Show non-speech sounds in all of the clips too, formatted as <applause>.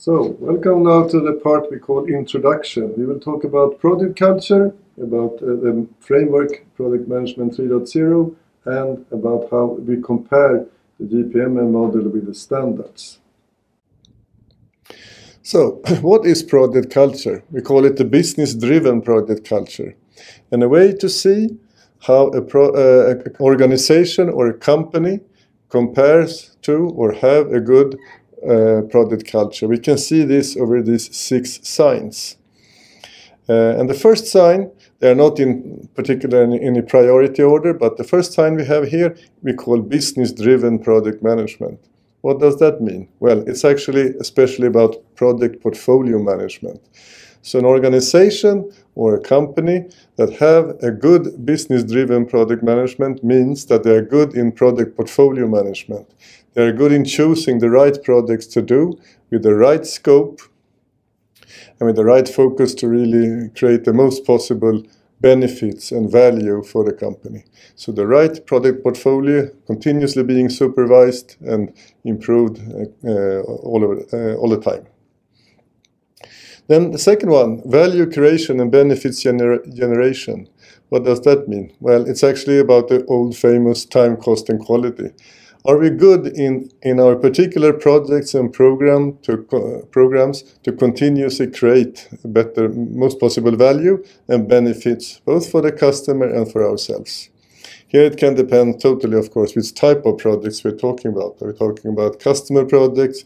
So, welcome now to the part we call introduction. We will talk about product culture, about uh, the framework Project Management 3.0, and about how we compare the GPMM model with the standards. So, <clears throat> what is product culture? We call it the business driven product culture. And a way to see how a pro, uh, organization or a company compares to or have a good uh, product culture. We can see this over these six signs. Uh, and the first sign, they are not in particular in any priority order, but the first sign we have here we call business-driven product management. What does that mean? Well, it's actually especially about product portfolio management. So an organization or a company that have a good business-driven product management means that they are good in product portfolio management. They are good in choosing the right products to do with the right scope and with the right focus to really create the most possible benefits and value for the company. So the right product portfolio continuously being supervised and improved uh all, over, uh, all the time. Then the second one, value creation and benefits gener generation. What does that mean? Well, it's actually about the old famous time, cost, and quality. Are we good in, in our particular projects and program to, uh, programs to continuously create better, most possible value and benefits both for the customer and for ourselves? Here it can depend totally, of course, which type of projects we're talking about. Are we talking about customer projects,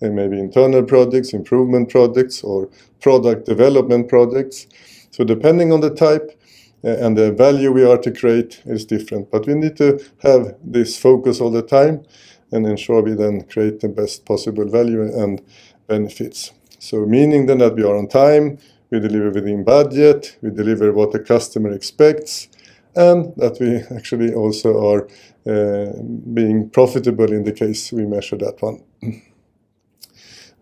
and maybe internal projects, improvement projects, or product development projects? So depending on the type, and the value we are to create is different. But we need to have this focus all the time and ensure we then create the best possible value and benefits. So meaning then that we are on time, we deliver within budget, we deliver what the customer expects, and that we actually also are uh, being profitable in the case we measure that one. <clears throat>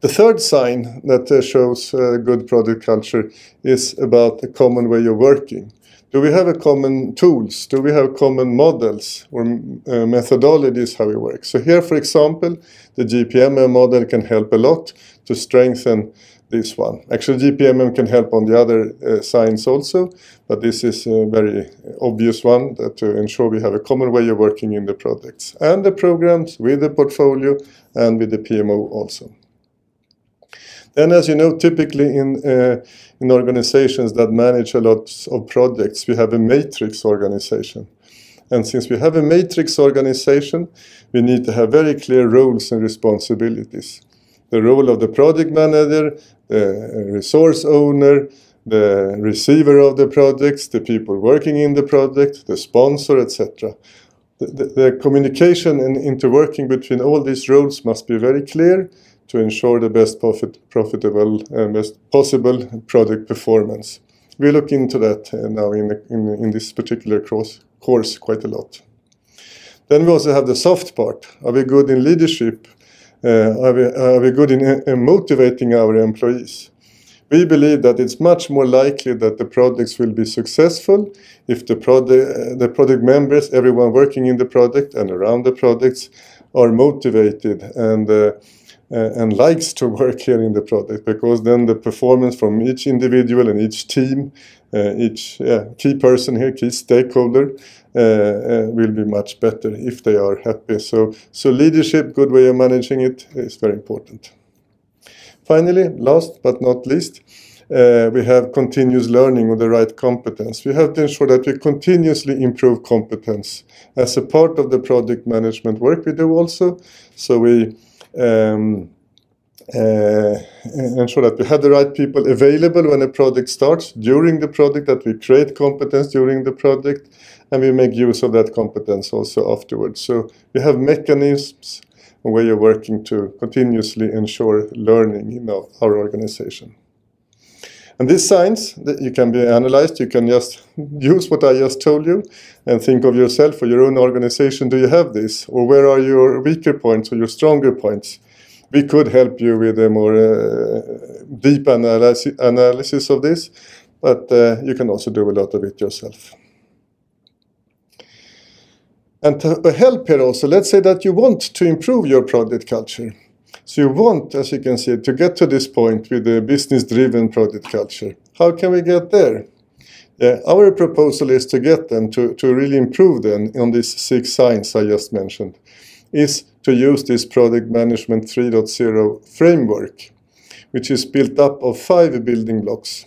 The third sign that uh, shows uh, good product culture is about a common way of working. Do we have a common tools? Do we have common models or uh, methodologies how we work? So here, for example, the GPMM model can help a lot to strengthen this one. Actually, GPMM can help on the other uh, also, but this is a very obvious one that to ensure we have a common way of working in the projects and the programs with the portfolio and with the PMO also. And as you know, typically in, uh, in organizations that manage a lot of projects, we have a matrix organization. And since we have a matrix organization, we need to have very clear roles and responsibilities. The role of the project manager, the resource owner, the receiver of the projects, the people working in the project, the sponsor, etc. The, the, the communication and interworking between all these roles must be very clear to ensure the best profit, profitable and best possible product performance. We look into that uh, now in, in, in this particular course, course quite a lot. Then we also have the soft part. Are we good in leadership? Uh, are, we, are we good in uh, motivating our employees? We believe that it's much more likely that the products will be successful if the product, uh, the product members, everyone working in the product and around the products, are motivated and uh, uh, and likes to work here in the project because then the performance from each individual and each team, uh, each key person here, key stakeholder, uh, uh, will be much better if they are happy. So, so leadership, good way of managing it is very important. Finally, last but not least, uh, we have continuous learning with the right competence. We have to ensure that we continuously improve competence as a part of the project management work we do also. So we um, uh, ensure that we have the right people available when a project starts, during the project, that we create competence during the project, and we make use of that competence also afterwards. So we have mechanisms, where you're working to continuously ensure learning in our, our organization. And these signs that you can be analyzed, you can just <laughs> use what I just told you and think of yourself or your own organization. Do you have this? Or where are your weaker points or your stronger points? We could help you with a more uh, deep analysis, analysis of this, but uh, you can also do a lot of it yourself. And to help here also, let's say that you want to improve your project culture. So you want, as you can see, to get to this point with a business-driven project culture. How can we get there? Uh, our proposal is to get them to, to really improve them on these six signs I just mentioned, is to use this Project Management 3.0 framework, which is built up of five building blocks.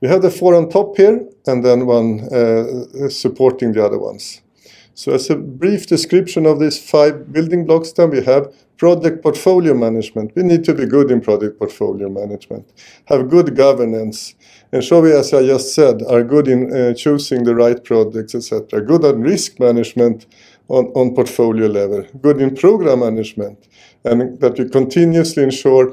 We have the four on top here, and then one uh, supporting the other ones. So as a brief description of these five building blocks, then we have project portfolio management. We need to be good in project portfolio management, have good governance, ensure we, as I just said, are good in uh, choosing the right projects, etc. Good on risk management on, on portfolio level, good in program management, and that we continuously ensure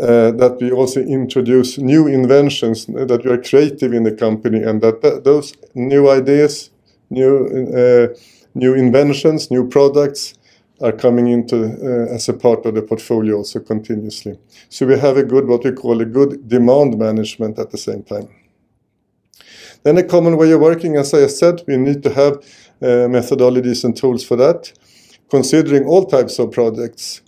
uh, that we also introduce new inventions, that we are creative in the company, and that th those new ideas, new uh, new inventions, new products are coming into uh, as a part of the portfolio also continuously. So we have a good, what we call a good demand management at the same time. Then a common way of working, as I said, we need to have uh, methodologies and tools for that, considering all types of projects.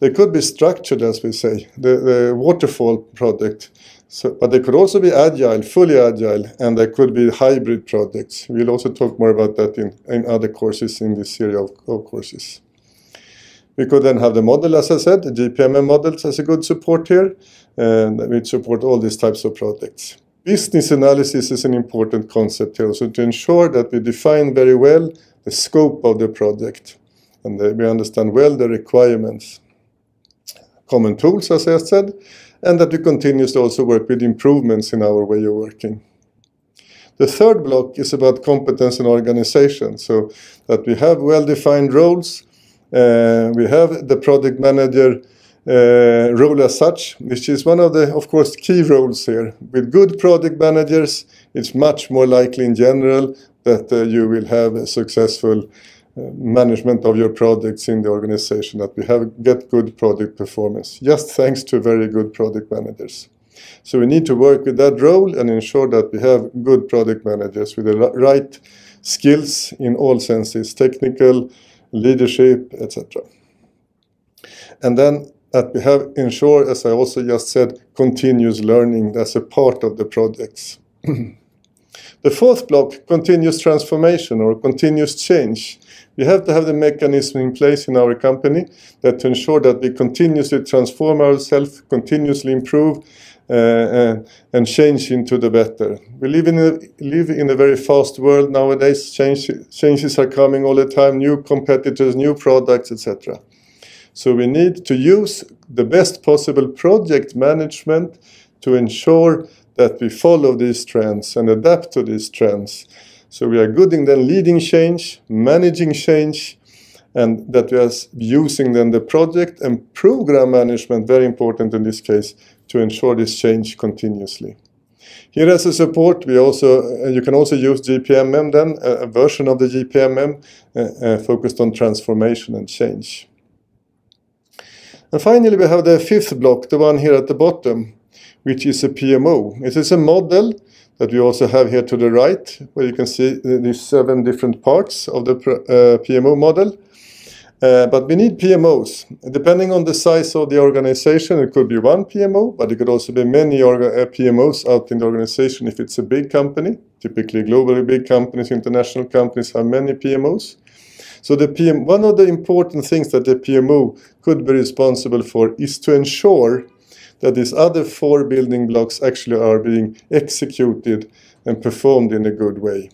They could be structured, as we say, the, the waterfall project, so, but they could also be agile, fully agile, and they could be hybrid projects. We'll also talk more about that in, in other courses in this series of, of courses. We could then have the model, as I said, the GPMM models as a good support here, and we support all these types of projects. Business analysis is an important concept here, so to ensure that we define very well the scope of the project and we understand well the requirements. Common tools, as I said, and that we continuously also work with improvements in our way of working. The third block is about competence and organization, so that we have well-defined roles, uh, we have the project manager uh, role as such, which is one of the, of course, key roles here. With good project managers, it's much more likely in general that uh, you will have a successful management of your projects in the organization, that we have get good project performance, just thanks to very good project managers. So we need to work with that role and ensure that we have good project managers with the right skills in all senses, technical, leadership, etc. And then that we have ensure, as I also just said, continuous learning as a part of the projects. <clears throat> the fourth block, continuous transformation or continuous change. We have to have the mechanism in place in our company that to ensure that we continuously transform ourselves, continuously improve, uh, uh, and change into the better. We live in a live in a very fast world nowadays. Change, changes are coming all the time. New competitors, new products, etc. So we need to use the best possible project management to ensure that we follow these trends and adapt to these trends. So we are good in then leading change, managing change, and that we are using then the project and program management, very important in this case, to ensure this change continuously. Here as a support, we also uh, you can also use GPMM then, a, version of the GPMM uh, uh, focused on transformation and change. And finally, we have the fifth block, the one here at the bottom, which is a PMO. It is a model that we also have here to the right, where you can see these seven different parts of the uh, PMO model. Uh, but we need PMOs. Depending on the size of the organization, it could be one PMO, but it could also be many uh, PMOs out in the organization if it's a big company. Typically, globally big companies, international companies have many PMOs. So the PM, one of the important things that the PMO could be responsible for is to ensure that these other four building blocks actually are being executed and performed in a good way.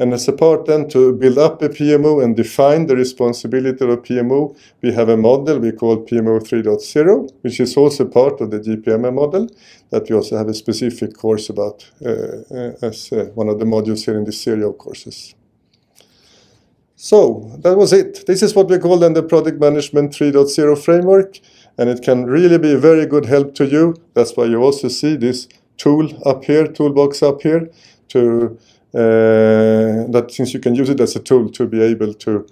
And as a part then to build up a PMO and define the responsibility of PMO, we have a model we call PMO 3.0, which is also part of the GPMM model that we also have a specific course about uh, uh, as uh, one of the modules here in this series of courses. So that was it. This is what we call then the Project Management 3.0 framework, and it can really be a very good help to you. That's why you also see this tool up here, toolbox up here, to uh, that since you can use it as a tool to be able to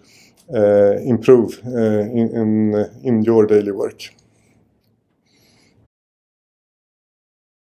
uh, improve uh, in, in, in your daily work.